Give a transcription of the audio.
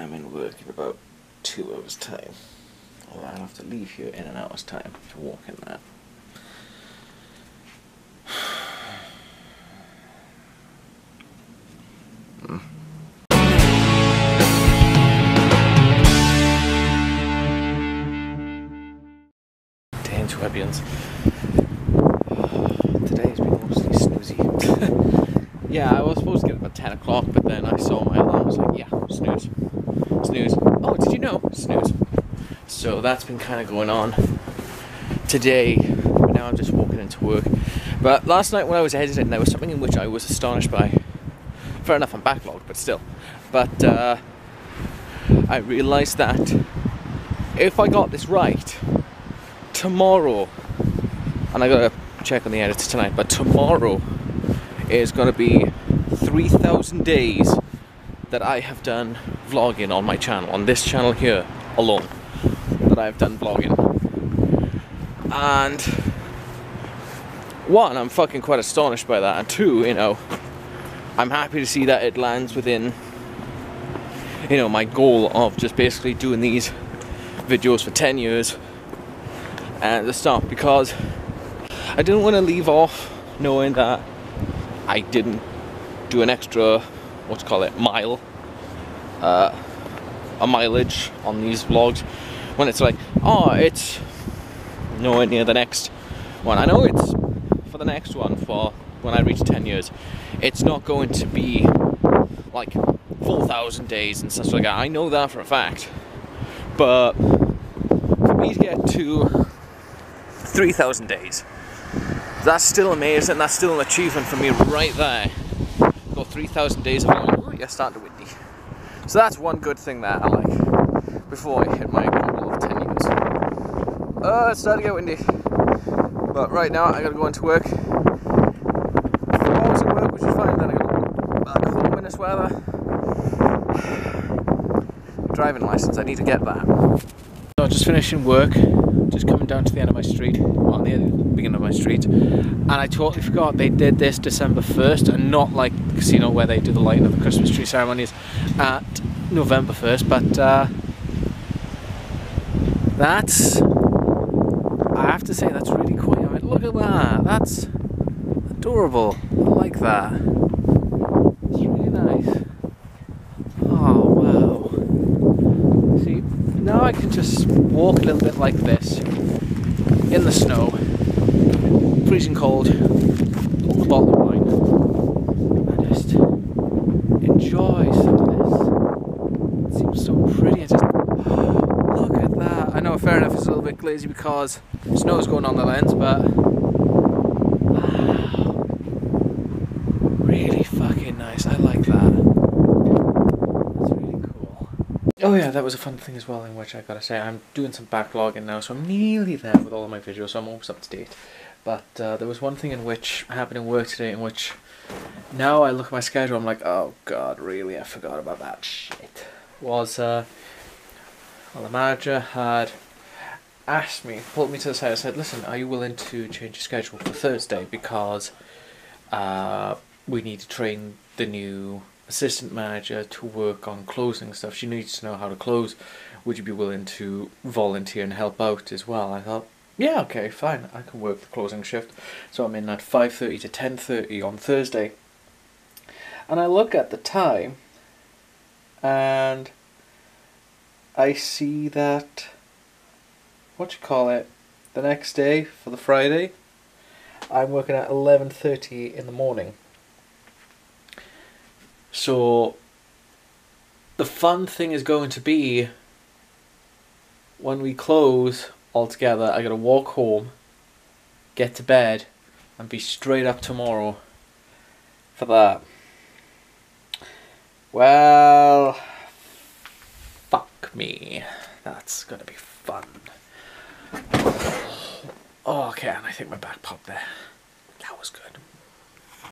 I'm in work in about two hours' time. I'll have to leave here in an hour's time to walk in that. Dance Webians. Today's been mostly snoozy. yeah, I was supposed to get up at 10 o'clock, but then I saw my alarm. I was like, yeah, snooze. Snooze. Oh, did you know? Snooze. So that's been kind of going on today. But now I'm just walking into work. But last night when I was editing, there was something in which I was astonished by. Fair enough, I'm backlogged, but still. But uh, I realised that if I got this right, tomorrow, and I gotta check on the editor tonight, but tomorrow is gonna be 3,000 days that I have done vlogging on my channel, on this channel here alone, that I've done vlogging. And one, I'm fucking quite astonished by that, and two, you know, I'm happy to see that it lands within, you know, my goal of just basically doing these videos for 10 years and to stop because I didn't want to leave off knowing that I didn't do an extra, what's call it, mile, uh, a mileage on these vlogs when it's like, oh, it's nowhere near the next one. I know it's for the next one for when I reach 10 years. It's not going to be like 4,000 days and such like that. I know that for a fact. But for me to get to 3,000 days, that's still amazing. That's still an achievement for me right there. Got 3,000 days of oh, you're starting to. So that's one good thing that I like before I hit my goal of 10 years. Uh, it's starting to get windy. But right now I gotta go into work. Four hours work, which is fine. Then I gotta go back home in this weather. Driving license, I need to get that. So I'm just finishing work, just coming down to the end of my street, well, the beginning of my street, and I totally forgot they did this December 1st and not like casino where they do the lighting of the Christmas tree ceremonies at November 1st, but uh, that's, I have to say, that's really quite, I mean, look at that, that's adorable, I like that, it's really nice. Oh, wow. See, now I can just walk a little bit like this in the snow, freezing cold, hold a bottle of wine, and just enjoy some of this. It seems so pretty. I just look at that. I know, fair enough, it's a little bit glazy because snow's going on the lens, but wow, really fucking nice. I like that. That's really cool. Oh yeah, that was a fun thing as well in which I gotta say I'm doing some backlogging now, so I'm nearly there with all of my videos, so I'm almost up to date. But uh, there was one thing in which happened in work today in which now I look at my schedule, I'm like, oh god, really, I forgot about that shit. Was, uh, well, the manager had asked me, pulled me to the side and said, listen, are you willing to change your schedule for Thursday because uh, we need to train the new assistant manager to work on closing stuff. She needs to know how to close. Would you be willing to volunteer and help out as well? I thought, yeah, okay, fine. I can work the closing shift. So I'm in at 5.30 to 10.30 on Thursday. And I look at the time and I see that, what you call it, the next day for the Friday, I'm working at 11.30 in the morning. So the fun thing is going to be when we close all together, I gotta walk home, get to bed, and be straight up tomorrow for that. Well, me. That's gonna be fun. Oh, okay, and I think my back popped there. That was good.